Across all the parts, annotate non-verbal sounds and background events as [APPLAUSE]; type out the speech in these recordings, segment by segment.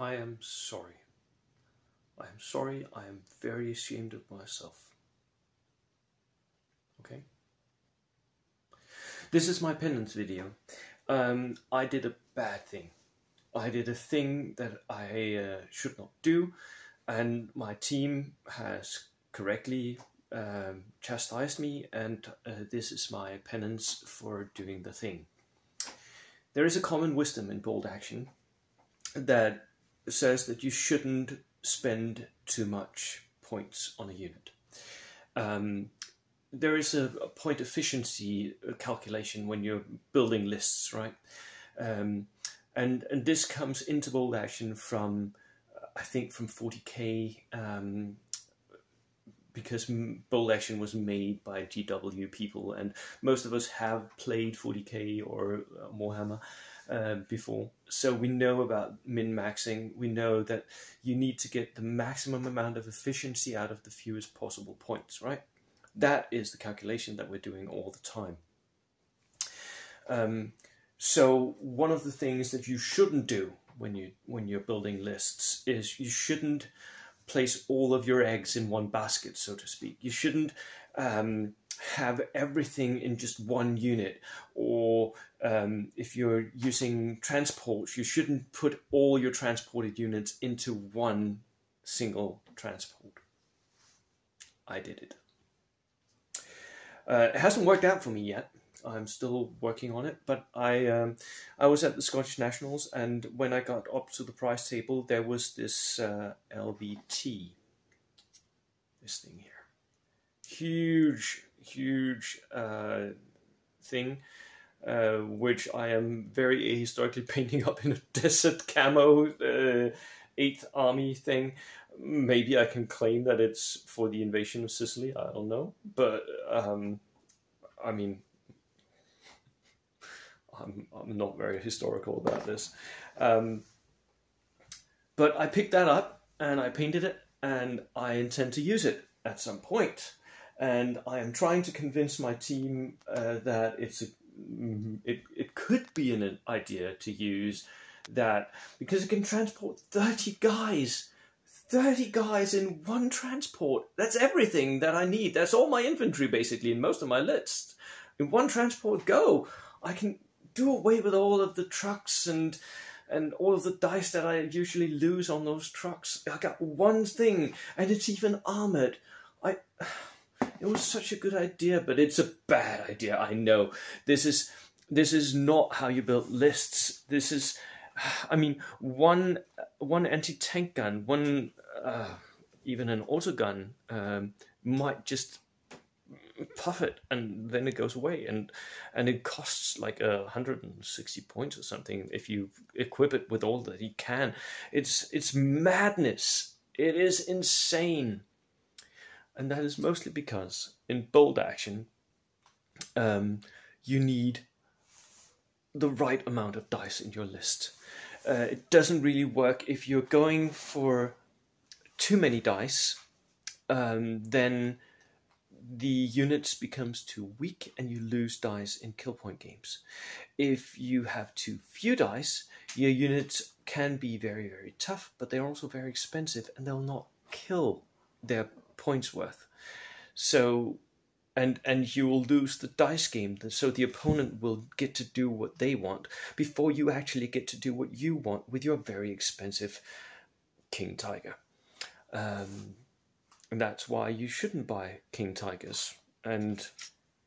I am sorry. I am sorry. I am very ashamed of myself. Okay? This is my penance video. Um, I did a bad thing. I did a thing that I uh, should not do, and my team has correctly um, chastised me, and uh, this is my penance for doing the thing. There is a common wisdom in Bolt Action that says that you shouldn't spend too much points on a unit. Um, there is a, a, point efficiency calculation when you're building lists, right? Um, and and this comes into Bolt Action from, I think, from 40k um, because Bolt Action was made by GW people, and most of us have played 40k or uh, Warhammer uh, before, so we know about min maxing. We know that you need to get the maximum amount of efficiency out of the fewest possible points, right? That is the calculation that we're doing all the time. Um, so one of the things that you shouldn't do when you when you're building lists is you shouldn't place all of your eggs in one basket, so to speak. You shouldn't um, have everything in just one unit, or um, if you're using transport, you shouldn't put all your transported units into one single transport. I did it. Uh, it hasn't worked out for me yet. I'm still working on it, but I um, I was at the Scottish Nationals, and when I got up to the prize table, there was this uh, LVT, this thing here, huge, huge uh, thing, uh, which I am very historically [LAUGHS] painting up in a desert camo uh, Eighth Army thing. Maybe I can claim that it's for the invasion of Sicily. I don't know, but um, I mean I'm, I'm not very historical about this. Um, but I picked that up and I painted it and I intend to use it at some point. And I am trying to convince my team uh, that it's a, it, it could be an idea to use that because it can transport 30 guys 30 guys in one transport. That's everything that I need. That's all my infantry basically in most of my lists. In one transport, go. I can do away with all of the trucks and and all of the dice that I usually lose on those trucks. I got one thing, and it's even armored. I. It was such a good idea, but it's a bad idea. I know. This is this is not how you build lists. This is, [SIGHS] I mean, one one anti tank gun, one uh, even an auto gun um, might just puff it and then it goes away and and it costs like a 160 points or something if you equip it with all that you can it's it's madness it is insane and that is mostly because in Bolt Action um, you need the right amount of dice in your list uh, it doesn't really work if you're going for too many dice um, then the units becomes too weak and you lose dice in kill point games. If you have too few dice, your units can be very, very tough, but they're also very expensive and they'll not kill their points worth. So, and and you will lose the dice game. So the opponent will get to do what they want before you actually get to do what you want with your very expensive King Tiger. Um, and that's why you shouldn't buy King Tigers and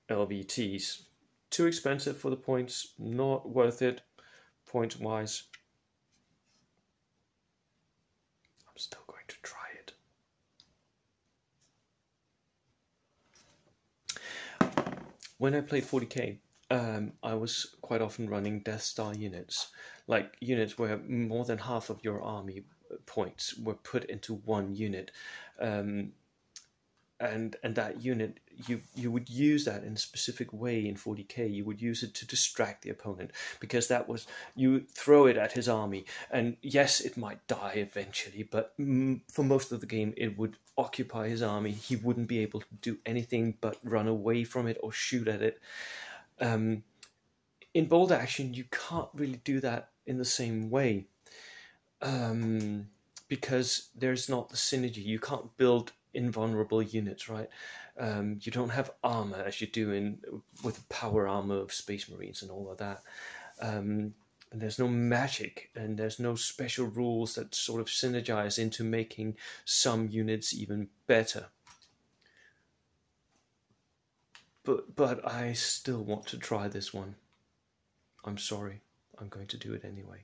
LVTs. Too expensive for the points, not worth it point wise. I'm still going to try it. When I played 40k, um, I was quite often running Death Star units, like units where more than half of your army points were put into one unit. Um, and and that unit you you would use that in a specific way in 40k you would use it to distract the opponent because that was you throw it at his army. And yes it might die eventually but mm, for most of the game it would occupy his army. He wouldn't be able to do anything but run away from it or shoot at it. Um, in Bolt Action you can't really do that in the same way um, because there's not the synergy. You can't build invulnerable units, right? Um, you don't have armor as you do in with the power armor of Space Marines and all of that. Um, and there's no magic and there's no special rules that sort of synergize into making some units even better. But but I still want to try this one. I'm sorry. I'm going to do it anyway.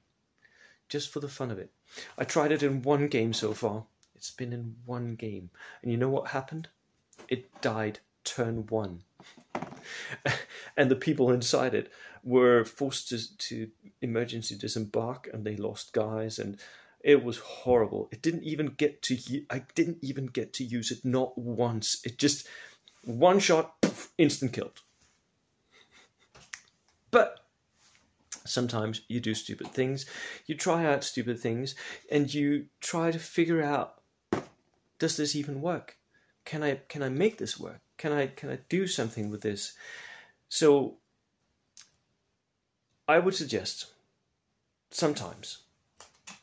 Just for the fun of it. I tried it in one game so far. It's been in one game. And you know what happened? It died turn one. [LAUGHS] and the people inside it were forced to, to emergency disembark and they lost guys and it was horrible. It didn't even get to I didn't even get to use it not once. It just one shot, poof, instant killed. But sometimes you do stupid things. You try out stupid things and you try to figure out does this even work? Can I can I make this work? Can I can I do something with this? So I would suggest sometimes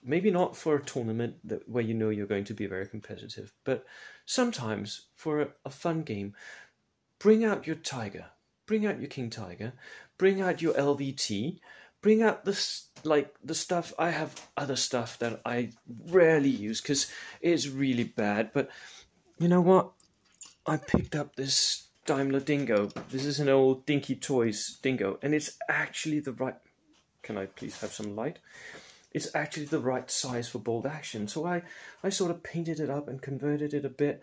maybe not for a tournament that where you know you're going to be very competitive, but sometimes for a, a fun game, bring out your tiger, bring out your king tiger, bring out your LVT, bring out the like the stuff. I have other stuff that I rarely use because it's really bad. But you know what? I picked up this Daimler Dingo. This is an old Dinky Toys Dingo, and it's actually the right. Can I please have some light? It's actually the right size for bolt action. So I, I sort of painted it up and converted it a bit.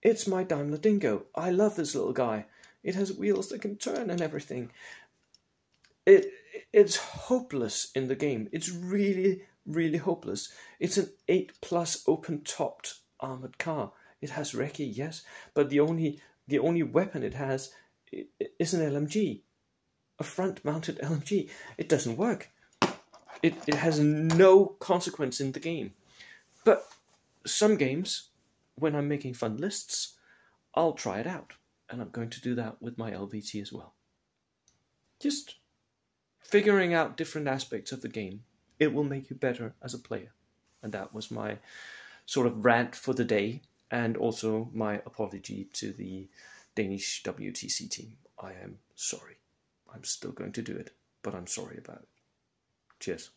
It's my Daimler Dingo. I love this little guy. It has wheels that can turn and everything. It it's hopeless in the game. It's really, really hopeless. It's an 8 plus open topped armored car. It has recce, yes, but the only the only weapon it has is an LMG, a front mounted LMG. It doesn't work. It, it has no consequence in the game. But some games, when I'm making fun lists, I'll try it out. And I'm going to do that with my LVT as well. Just figuring out different aspects of the game. It will make you better as a player. And that was my sort of rant for the day and also my apology to the Danish WTC team. I am sorry. I'm still going to do it, but I'm sorry about it. Cheers.